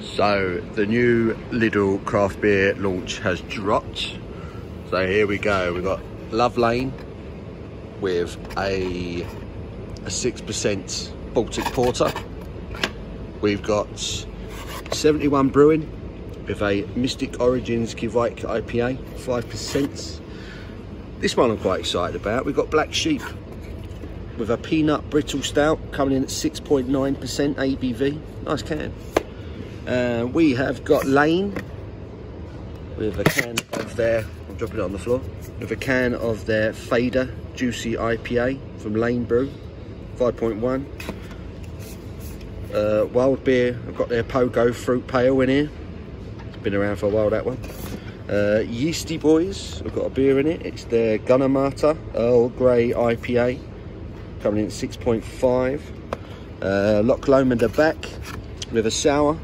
So the new Lidl craft beer launch has dropped. So here we go. We've got Love Lane with a a six percent Baltic Porter. We've got 71 Brewing with a Mystic Origins Kveik IPA, five percent. This one I'm quite excited about. We've got Black Sheep with a peanut brittle stout coming in at 6.9% ABV. Nice can. Uh, we have got Lane with a can of their, I'm dropping it on the floor, with a can of their Fader Juicy IPA from Lane Brew, 5.1. Uh, wild beer, I've got their Pogo Fruit Pale in here. It's been around for a while, that one. Uh, Yeastie Boys, I've got a beer in it. It's their Gunnamatta Earl Grey IPA, coming in at 6.5. Uh, Loch Lomond are back with a sour.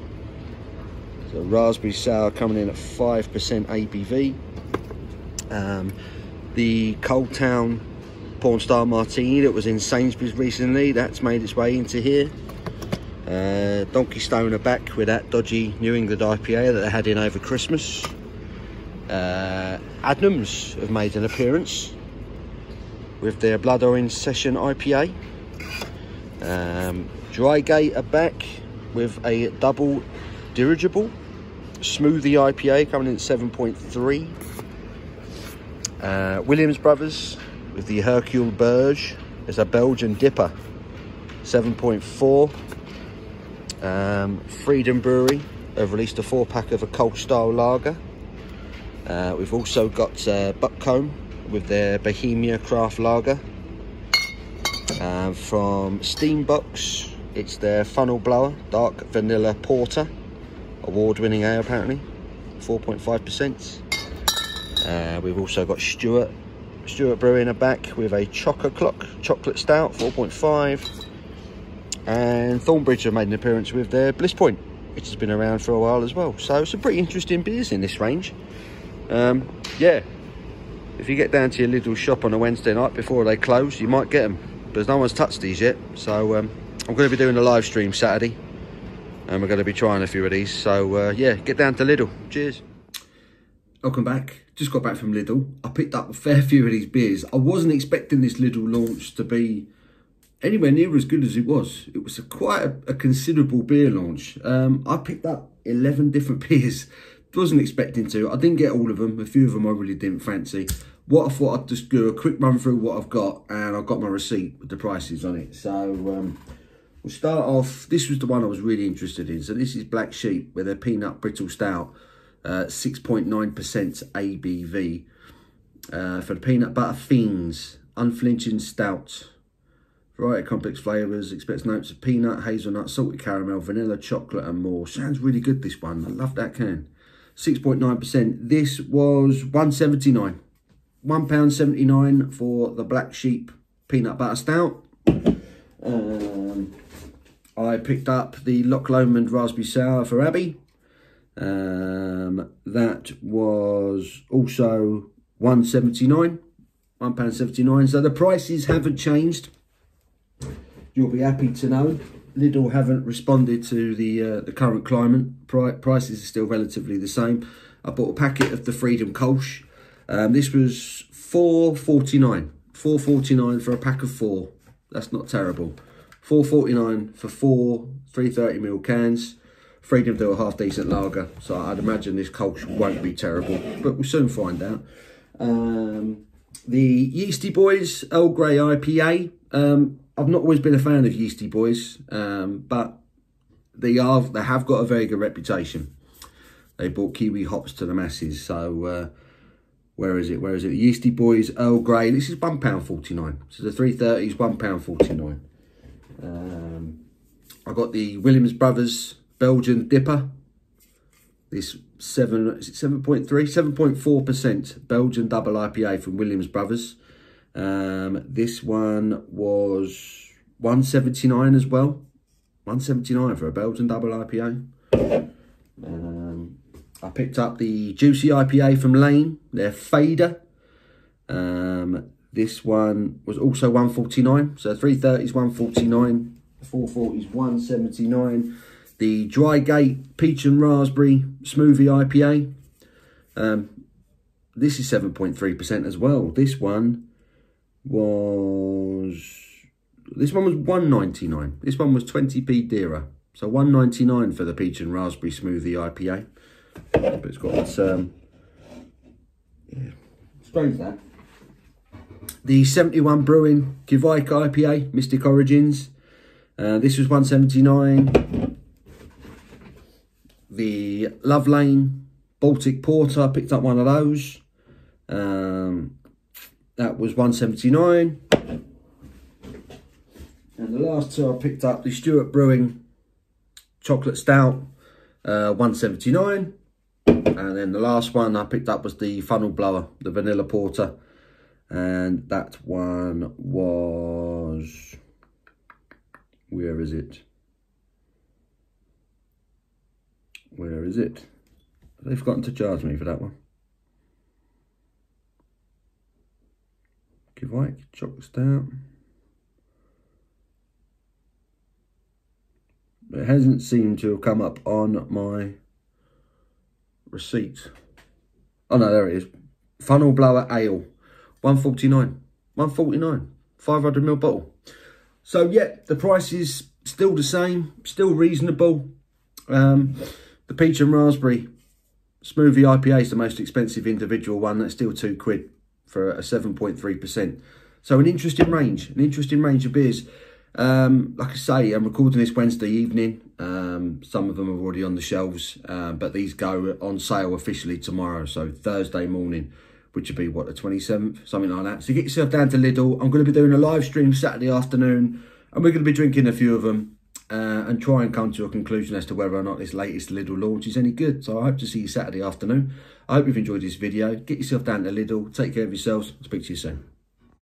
So raspberry sour coming in at 5% ABV. Um, the Cold Town Porn Star Martini that was in Sainsbury's recently, that's made its way into here. Uh, Donkey Stone are back with that dodgy New England IPA that they had in over Christmas. Uh, Adnams have made an appearance with their Blood Orange Session IPA. Um, Drygate are back with a double dirigible smoothie IPA coming in at 7.3. Uh, Williams Brothers with the Hercule Berge is a Belgian dipper, 7.4. Um, Freedom Brewery have released a four pack of a Kolsch style lager. Uh, we've also got uh, Buckcombe with their Bohemia Craft Lager. Um, from Steambox, it's their Funnel Blower Dark Vanilla Porter. Award-winning ale apparently, 4.5%. Uh, we've also got Stuart, Stewart Brewing are back with a Chocker Clock Chocolate Stout, 4.5. And Thornbridge have made an appearance with their Bliss Point, which has been around for a while as well. So some pretty interesting beers in this range. Um, yeah, if you get down to your Lidl shop on a Wednesday night before they close, you might get them. But no one's touched these yet. So um, I'm going to be doing a live stream Saturday. And we're going to be trying a few of these. So uh, yeah, get down to Lidl. Cheers. Welcome back. Just got back from Lidl. I picked up a fair few of these beers. I wasn't expecting this Lidl launch to be anywhere near as good as it was. It was a quite a, a considerable beer launch. Um, I picked up 11 different beers. Wasn't expecting to. I didn't get all of them. A few of them I really didn't fancy. What I thought I'd just do a quick run through what I've got and I've got my receipt with the prices on it. So um, we'll start off. This was the one I was really interested in. So this is Black Sheep with their Peanut Brittle Stout. 6.9% uh, ABV. Uh, for the Peanut Butter Fiends. Unflinching Stout. Variety of complex flavours, expects notes of peanut, hazelnut, salted caramel, vanilla, chocolate and more. Sounds really good this one. I love that can. 6.9%. This was 179 £1.79 for the Black Sheep Peanut Butter Stout. Um, I picked up the Loch Lomond Raspberry Sour for Abby. Um, that was also 179 £1.79. So the prices haven't changed. You'll be happy to know. Lidl haven't responded to the uh, the current climate. Pri prices are still relatively the same. I bought a packet of the Freedom Kolsch. Um, this was four forty nine. Four forty nine for a pack of four. That's not terrible. Four forty nine for four three thirty ml cans. Freedom do a half decent lager, so I'd imagine this Kolsch won't be terrible, but we'll soon find out. Um, the Yeastie Boys Earl Grey IPA. Um, I've not always been a fan of Yeastie Boys, um, but they are they have got a very good reputation. They brought Kiwi hops to the masses. So uh, where is it? Where is it? Yeastie Boys Earl Grey. This is one pound forty nine. So the three thirty is one pound forty nine. Um, I got the Williams Brothers Belgian Dipper. This seven is it seven point three, seven point four percent Belgian double IPA from Williams Brothers. Um, this one was 179 as well. 179 for a Belgian double IPA. Um, I picked up the Juicy IPA from Lane, their Fader. Um, this one was also 149. So 330 is 149. 440 is 179. the Drygate Peach and Raspberry Smoothie IPA. Um, this is 7.3% as well. This one was this one was 199. This one was 20p dearer. So 199 for the peach and raspberry smoothie IPA. But it's got this um yeah, strange that. The 71 Brewing Kveik IPA, Mystic Origins. Uh, this was 179. The Love Lane Baltic Porter, I picked up one of those. Um, that was 179. And the last two I picked up, the Stewart Brewing Chocolate Stout, uh, 179. And then the last one I picked up was the Funnel Blower, the Vanilla Porter. And that one was, where is it? Where is it? They've forgotten to charge me for that one. Kveik, chocolate stout. It hasn't seemed to have come up on my receipt. Oh no, there it is. Funnel blower ale, 149, 149, 500 ml bottle. So yeah, the price is still the same, still reasonable. Um, the peach and raspberry smoothie IPA is the most expensive individual one. That's still two quid for a 7.3%. So an interesting range, an interesting range of beers. Um, like I say, I'm recording this Wednesday evening. Um, some of them are already on the shelves, uh, but these go on sale officially tomorrow. So Thursday morning, which would be what, the 27th, something like that. So get yourself down to Lidl. I'm going to be doing a live stream Saturday afternoon, and we're going to be drinking a few of them uh, and try and come to a conclusion as to whether or not this latest Lidl launch is any good. So I hope to see you Saturday afternoon. I hope you've enjoyed this video. Get yourself down to Lidl. Take care of yourselves. Speak to you soon.